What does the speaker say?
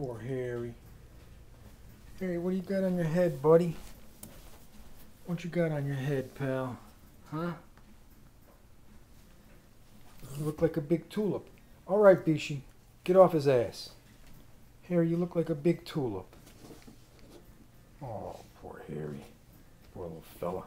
Poor Harry. Harry, what do you got on your head, buddy? What you got on your head, pal? Huh? You look like a big tulip. All right, Bishi, get off his ass. Harry, you look like a big tulip. Oh, poor Harry. Poor little fella.